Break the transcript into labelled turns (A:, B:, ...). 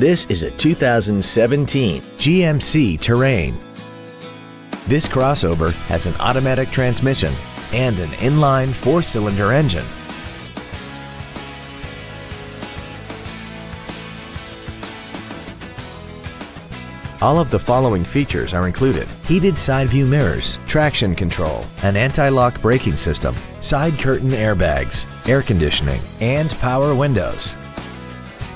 A: This is a 2017 GMC Terrain. This crossover has an automatic transmission and an inline four-cylinder engine. All of the following features are included. Heated side view mirrors, traction control, an anti-lock braking system, side curtain airbags, air conditioning, and power windows.